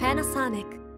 Panasonic.